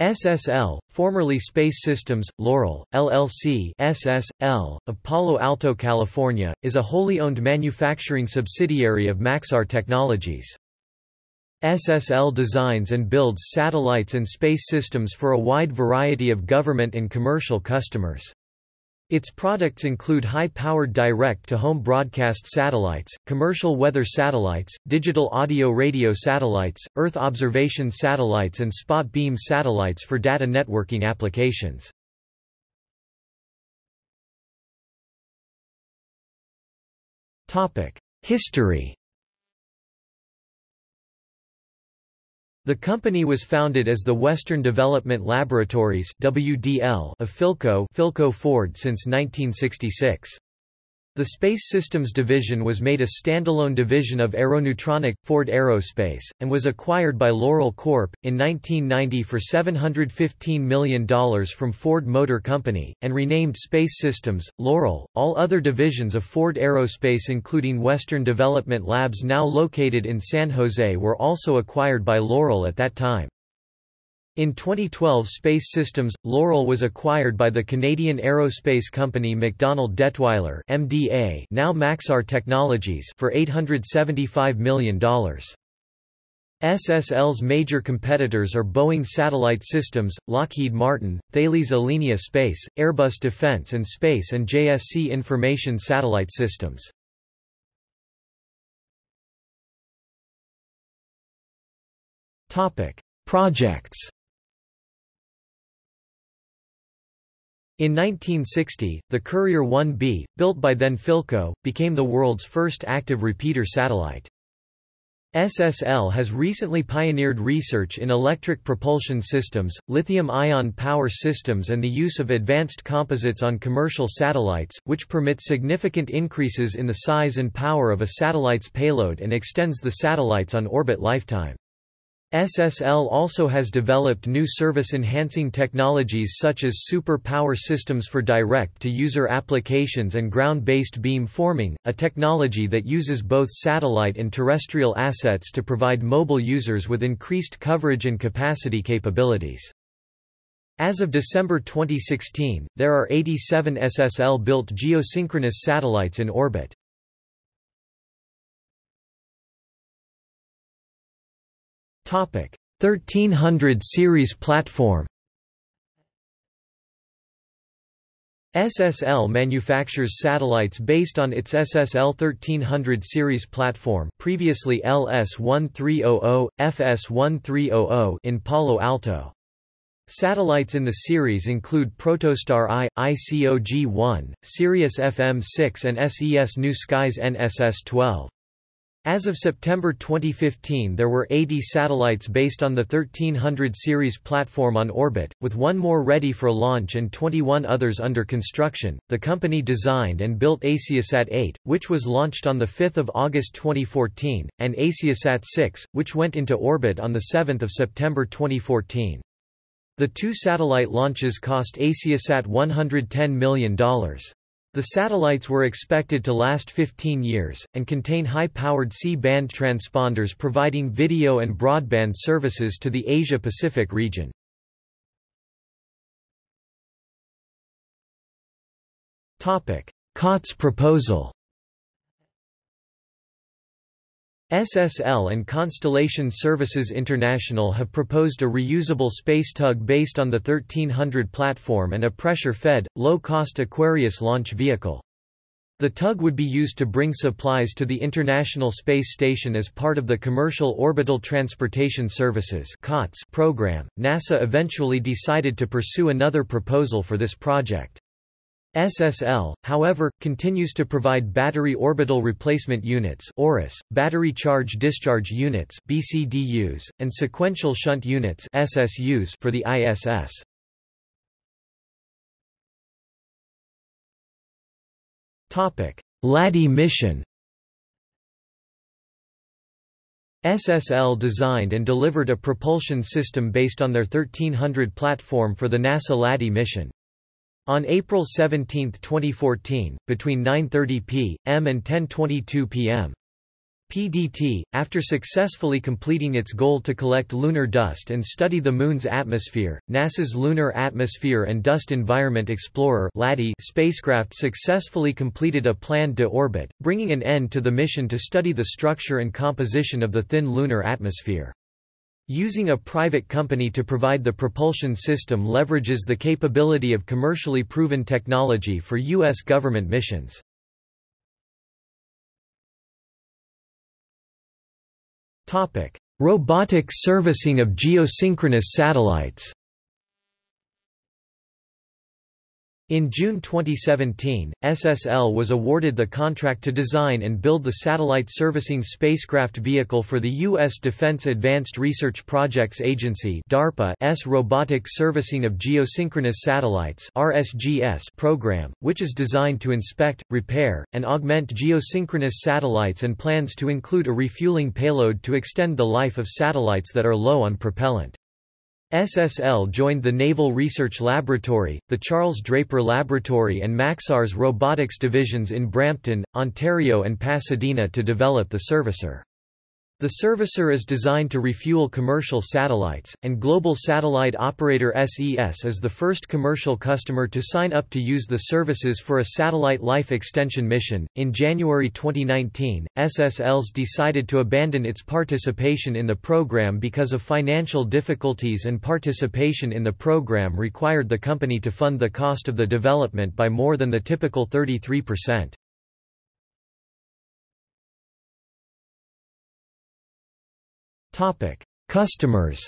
SSL, formerly Space Systems, Loral, LLC SSL, of Palo Alto, California, is a wholly owned manufacturing subsidiary of Maxar Technologies. SSL designs and builds satellites and space systems for a wide variety of government and commercial customers. Its products include high-powered direct-to-home broadcast satellites, commercial weather satellites, digital audio-radio satellites, Earth observation satellites and spot beam satellites for data networking applications. History The company was founded as the Western Development Laboratories (WDL) of Philco, Philco Ford since 1966. The Space Systems Division was made a standalone division of Aeronutronic, Ford Aerospace, and was acquired by Loral Corp. in 1990 for $715 million from Ford Motor Company, and renamed Space Systems, Loral. All other divisions of Ford Aerospace, including Western Development Labs, now located in San Jose, were also acquired by Loral at that time. In 2012 Space Systems, Loral was acquired by the Canadian aerospace company MacDonald Dettwiler MDA, now Maxar Technologies for $875 million. SSL's major competitors are Boeing Satellite Systems, Lockheed Martin, Thales Alenia Space, Airbus Defence and Space and JSC Information Satellite Systems. Projects In 1960, the Courier 1B, built by then Philco, became the world's first active repeater satellite. SSL has recently pioneered research in electric propulsion systems, lithium-ion power systems and the use of advanced composites on commercial satellites, which permit significant increases in the size and power of a satellite's payload and extends the satellite's on-orbit lifetime. SSL also has developed new service-enhancing technologies such as super power systems for direct-to-user applications and ground-based beam forming, a technology that uses both satellite and terrestrial assets to provide mobile users with increased coverage and capacity capabilities. As of December 2016, there are 87 SSL-built geosynchronous satellites in orbit. Topic 1300 series platform SSL manufactures satellites based on its SSL 1300 series platform previously LS-1300, FS-1300 in Palo Alto. Satellites in the series include Protostar I, ICO G1, Sirius FM-6 and SES New Skies NSS-12. As of September 2015 there were 80 satellites based on the 1300 series platform on orbit, with one more ready for launch and 21 others under construction. The company designed and built AsiaSat 8, which was launched on 5 August 2014, and AsiaSat 6, which went into orbit on 7 September 2014. The two satellite launches cost AsiaSat $110 million. The satellites were expected to last 15 years, and contain high-powered C-band transponders providing video and broadband services to the Asia-Pacific region. COTS proposal SSL and Constellation Services International have proposed a reusable space tug based on the 1300 platform and a pressure-fed, low-cost Aquarius launch vehicle. The tug would be used to bring supplies to the International Space Station as part of the Commercial Orbital Transportation Services program. NASA eventually decided to pursue another proposal for this project. SSL, however, continues to provide Battery Orbital Replacement Units ORUS, Battery Charge-Discharge Units BCDUs, and Sequential Shunt Units SSUs for the ISS. LADEE mission SSL designed and delivered a propulsion system based on their 1300 platform for the NASA LADEE mission. On April 17, 2014, between 9.30 p.m. and 10.22 p.m. PDT, after successfully completing its goal to collect lunar dust and study the Moon's atmosphere, NASA's Lunar Atmosphere and Dust Environment Explorer spacecraft successfully completed a planned de-orbit, bringing an end to the mission to study the structure and composition of the thin lunar atmosphere. Using a private company to provide the propulsion system leverages the capability of commercially proven technology for U.S. government missions. Robotic servicing of geosynchronous satellites In June 2017, SSL was awarded the contract to design and build the Satellite Servicing Spacecraft Vehicle for the U.S. Defense Advanced Research Projects Agency S Robotic Servicing of Geosynchronous Satellites RSGS program, which is designed to inspect, repair, and augment geosynchronous satellites and plans to include a refueling payload to extend the life of satellites that are low on propellant. SSL joined the Naval Research Laboratory, the Charles Draper Laboratory and Maxar's robotics divisions in Brampton, Ontario and Pasadena to develop the servicer. The servicer is designed to refuel commercial satellites, and global satellite operator SES is the first commercial customer to sign up to use the services for a satellite life extension mission. In January 2019, SSL's decided to abandon its participation in the program because of financial difficulties, and participation in the program required the company to fund the cost of the development by more than the typical 33%. Topic: Customers.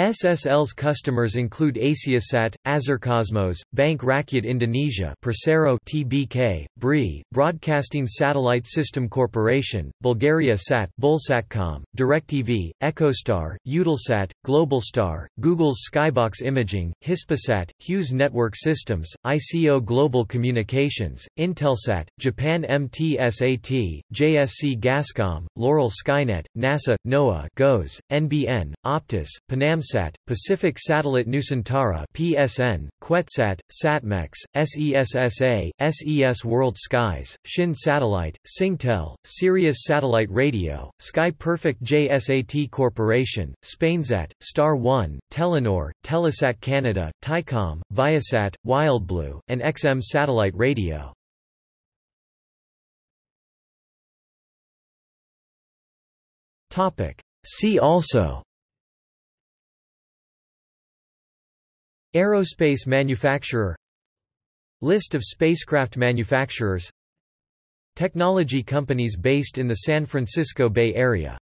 SSL's customers include Asiasat, Azercosmos, Bank Rakyat Indonesia Persero TBK, BRI, Broadcasting Satellite System Corporation, Bulgaria Sat Bulsatcom, DirecTV, EchoStar, Eutelsat, Globalstar, Google's Skybox Imaging, Hispasat, Hughes Network Systems, ICO Global Communications, Intelsat, Japan MTSAT, JSC Gascom, Loral Skynet, NASA, NOAA GOES, NBN, Optus, Panam PAMSAT, Pacific Satellite Nusantara PSN, QuetzSat, Satmex, SESSA, SES World Skies, Shin Satellite, Singtel, Sirius Satellite Radio, Sky Perfect JSAT Corporation, Spainsat, Star One, Telenor, Telesat Canada, Tycom, Viasat, Wildblue, and XM Satellite Radio. See also Aerospace manufacturer. List of spacecraft manufacturers. Technology companies based in the San Francisco Bay Area